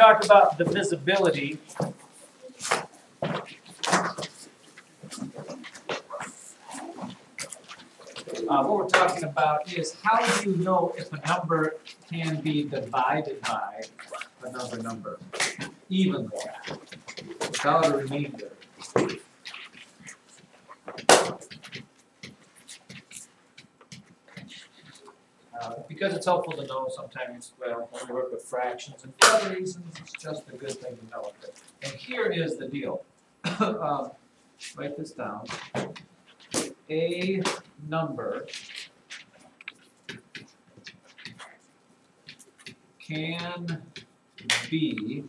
talk about divisibility, uh, what we're talking about is how do you know if a number can be divided by another number evenly without a remainder? Uh, because it's helpful to know sometimes, well, when we work with fractions and for other reasons, it's just a good thing to know. And here is the deal. Um, Write this down. A number can be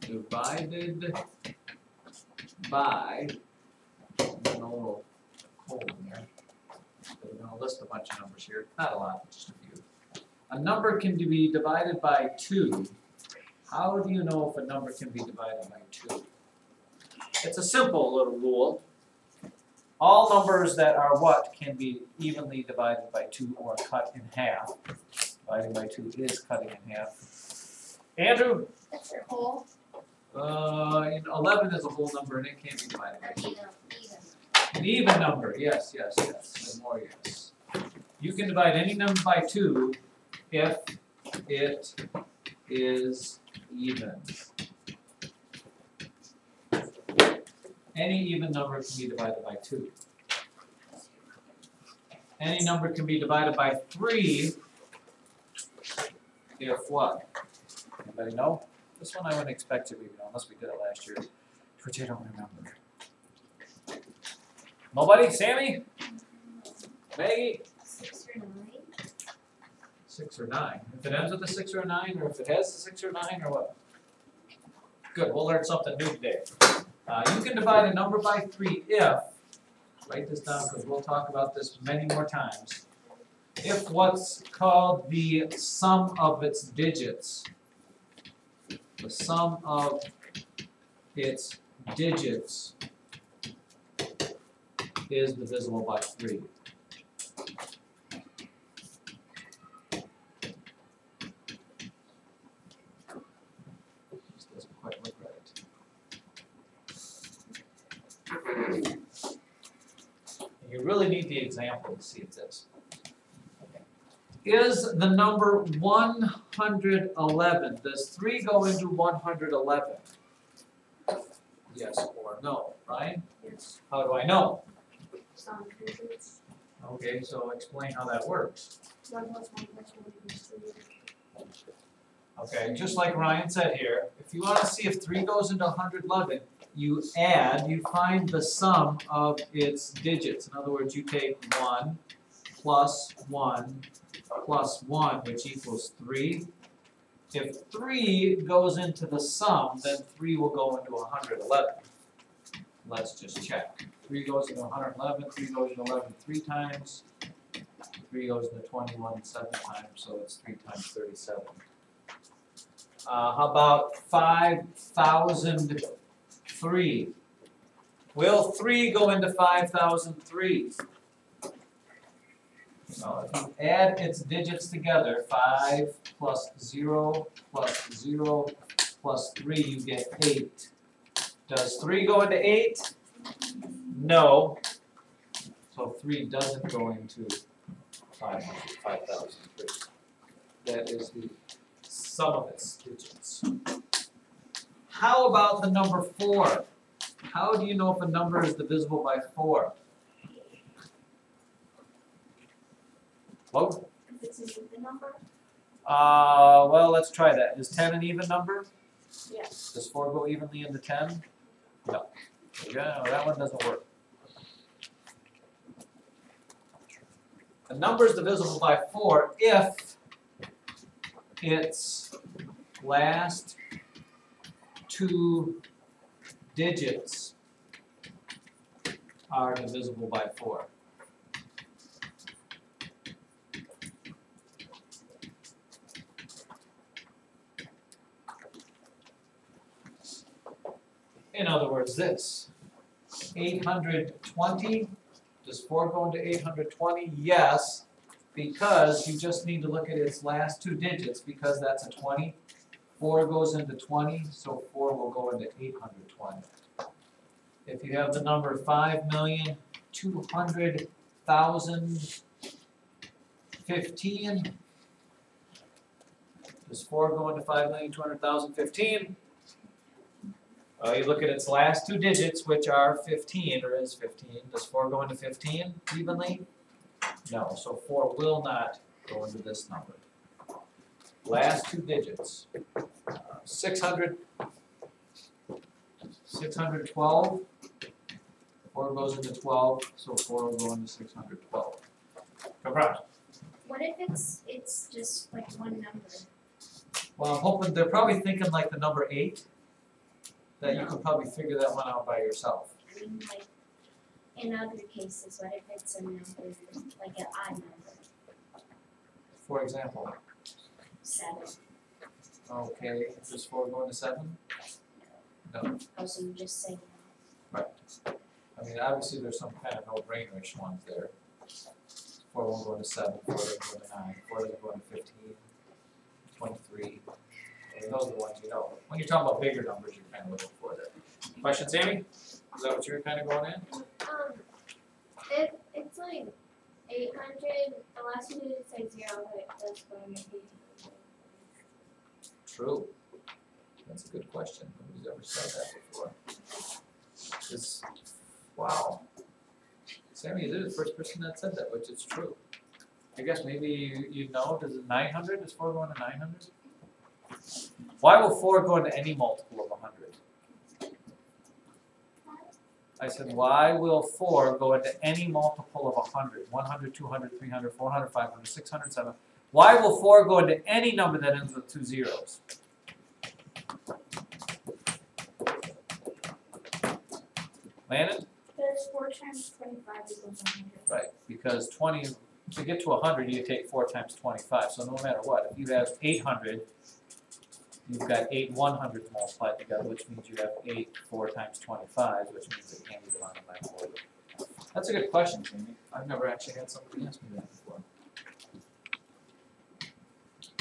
divided by, there. List a bunch of numbers here, not a lot, just a few. A number can be divided by two. How do you know if a number can be divided by two? It's a simple little rule. All numbers that are what can be evenly divided by two or cut in half. Dividing by two is cutting in half. Andrew, That's your whole, uh, eleven is a whole number and it can't be divided by two. even, even. An even number, yes, yes, yes, and more yes. You can divide any number by two if it is even. Any even number can be divided by two. Any number can be divided by three if what? Anybody know? This one I wouldn't expect to know unless we did it last year, which I don't remember. Nobody? Sammy? Maggie? Six or nine. If it ends with a six or a nine, or if it has a six or nine, or what? Good, we'll learn something new today. Uh, you can divide a number by three if, write this down because we'll talk about this many more times, if what's called the sum of its digits, the sum of its digits is divisible by 3. The example to see if this. Is the number one hundred eleven, does three go into one hundred eleven? Yes or no, right? Yes. How do I know? Sum digits, Okay, so explain how that works. one plus one plus one equals three. Okay, just like Ryan said here, if you wanna see if three goes into hundred eleven, you add, you find the sum of its digits. In other words, you take one plus one plus one, which equals three. If three goes into the sum, then three will go into hundred eleven. Let's just check. Three goes into 111, 3 goes into 11 3 times. Three goes into twenty-one seven times, so it's three times thirty-seven. Uh, how about five thousand three? Will three go into five thousand three? So if you add its digits together, five plus zero plus zero plus three, you get eight. Does three go into eight? No. So three doesn't go into five thousand three. That is the sum of its digits. How about the number four? How do you know if a number is divisible by four? What? If it's an even number, Uh, well, let's try that. Is ten an even number? yes. Does four go evenly into ten? No. Yeah, that one doesn't work. A number is divisible by four if its last two digits are divisible by four. In other words, this, eight hundred twenty, does four go into eight hundred twenty? Yes. because you just need to look at its last two digits, because that's a twenty. Four goes into twenty, so four will go into eight hundred twenty. If you have the number five million, two hundred thousand fifteen. Does four go into five million, two hundred thousand fifteen? Uh, you look at its last two digits, which are fifteen, or is fifteen, does four go into fifteen evenly? No, so four will not go into this number. Last two digits, six hundred, six hundred twelve. Four goes into twelve, so four will go into six hundred twelve. No problem. What if it's, it's just like one number? Well, I'm hoping, they're probably thinking like the number eight, that you could probably figure that one out by yourself. I mean, like, in other cases, what if it's a number, like an odd number, For example, seven? okay, does four go into seven? No, Oh, so you just say Right. I mean, obviously, there's some kind of no-brainerish ones there. Four won't go into seven, four doesn't go into nine, four doesn't go into fifteen, twenty-three. I mean, those are the ones you know. When you're talking about bigger numbers, you're kind of looking for that. Question, Sammy? Is that what you're kind of going in? Um, if it's like eight hundred, the last two digits say zero, but it does go into eight hundred true? That's a good question. Nobody's ever said that before. This, wow. Sammy, you're the first person that said that, which is true. I guess maybe you, know, does it 900? Does 4 go into 900? Why will 4 go into any multiple of 100? I said, why will 4 go into any multiple of 100? 100, 200, 300, 400, 500, 600, 700. Why will four go into any number that ends with two zeros? Landon? There's four times twenty-five equals hundred. Right, because twenty, to get to hundred, you take four times twenty-five, so no matter what, if you have eight hundred, you've got eight one hundreds multiplied together, which means you have eight four times twenty-five, which means it can't be divided by four. That's a good question, Jamie, I've never actually had somebody ask me that before.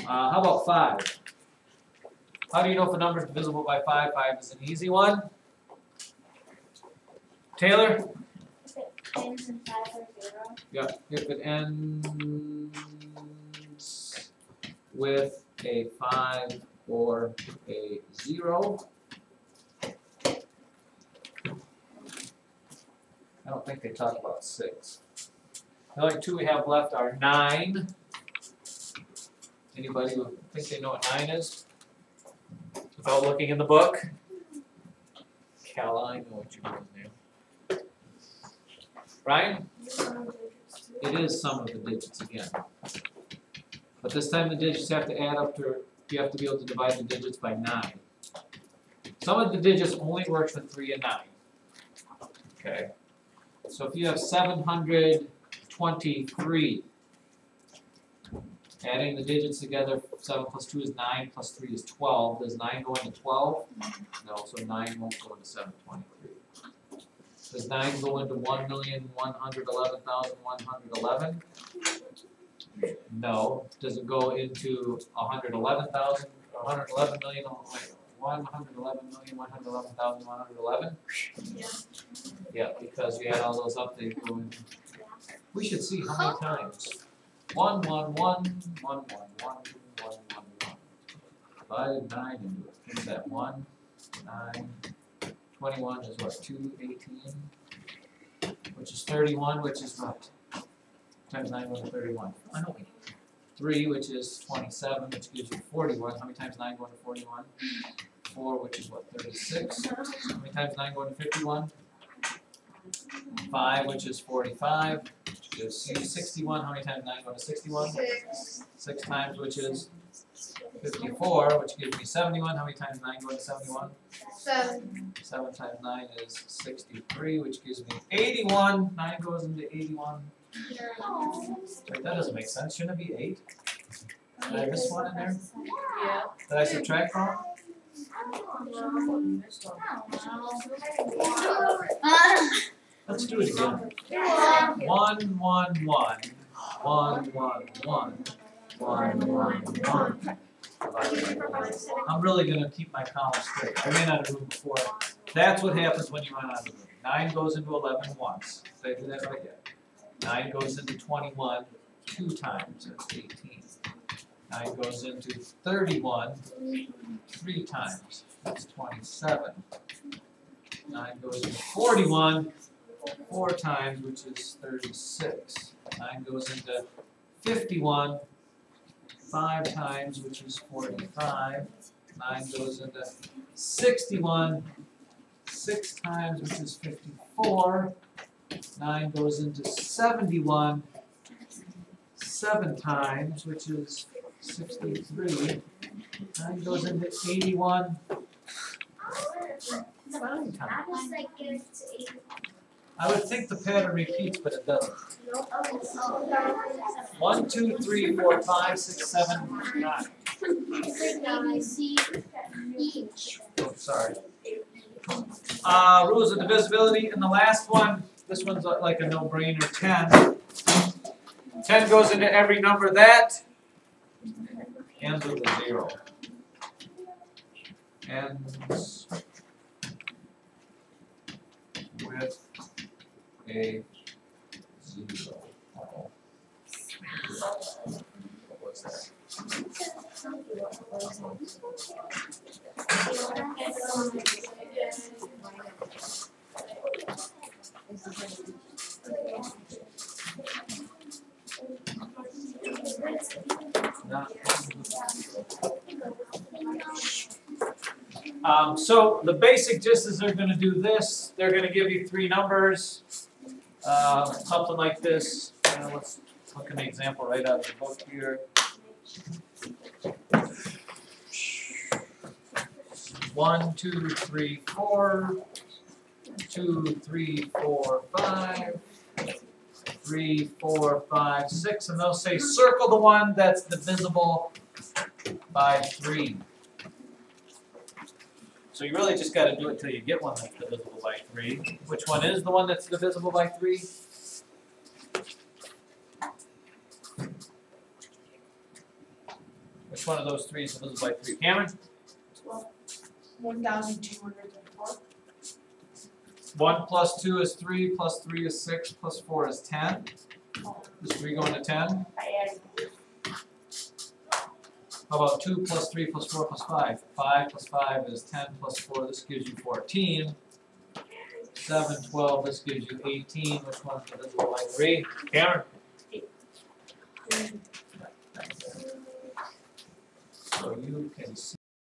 Uh, how about five? How do you know if a number is divisible by five? Five is an easy one. Taylor? If it ends in five or zero, Yeah, if it ends with a five or a zero. I don't think they talk about six. The only two we have left are nine. Anybody who think they know what nine is? Without looking in the book? Cal, I know what you're doing there. Ryan? It is sum of the digits again. But this time the digits have to add up to, you have to be able to divide the digits by nine. Sum of the digits only works with three and nine. Okay? So if you have seven hundred twenty-three, adding the digits together, seven plus two is nine, plus three is twelve, does nine go into twelve? No, so nine won't go into seven twenty-three. Does nine go into one million, one hundred eleven thousand, one hundred eleven? No. Does it go into a hundred eleven thousand, a hundred eleven million, oh, one hundred eleven million, one hundred eleven thousand, one hundred eleven? Yeah. Yeah, because you add all those up, they go in. We should see how many times. 1, 1, 1, 1, 1, 1, 1, 1, 1. Divided 9 into it. Think that 1, 9, 21 is what, 2, 18, which is 31, which is what? Times 9 going to 31. I know we 3, which is 27, which gives you 41. How many times 9 going to 41? 4, which is what, 36? How many times 9 going to 51? 5, which is 45 is 61, how many times 9 go to 61? 6. 6 times, which is 54, which gives me 71. How many times 9 go to 71? 7. 7 times 9 is 63, which gives me 81. 9 goes into 81. Wait, that doesn't make sense. Shouldn't it be 8? Did I miss one in there? Yeah. Did I subtract wrong? Let's do it again. One, one, one. One, one, one. One, one, one. I'm really going to keep my column straight. I ran out of room before. That's what happens when you run out of room. 9 goes into 11 once. So I do that right 9 goes into 21 two times. That's 18. 9 goes into 31 three times. That's 27. 9 goes into 41 four times, which is thirty-six. Nine goes into fifty-one five times, which is forty-five. Nine goes into sixty-one six times, which is fifty-four. Nine goes into seventy-one seven times, which is sixty-three. Nine goes into eighty-one nine times. I would think the pattern repeats, but it doesn't. One, two, three, four, five, six, seven, nine. Oh, sorry. Uh, rules of divisibility, and the last one, this one's like a no-brainer, ten. Ten goes into every number that ends with a zero. Ends with a zero. Um, so the basic gist is they're gonna do this, they're gonna give you three numbers, uh, something like this, uh, let's look at an example right out of the book here. One, two, three, four, two, three, four, five, three, four, five, six, and they'll say circle the one that's divisible by three. So you really just gotta do it till you get one that's divisible by three. Which one is the one that's divisible by three? Which one of those three is divisible by three? Cameron? One thousand two hundred and four. One plus two is three, plus three is six, plus four is ten. Is three going to ten? I added, How about two plus three plus four plus five? Five plus five is ten plus four, this gives you fourteen. Seven, twelve, this gives you eighteen, which one's divisible by three? Cameron? So you can see.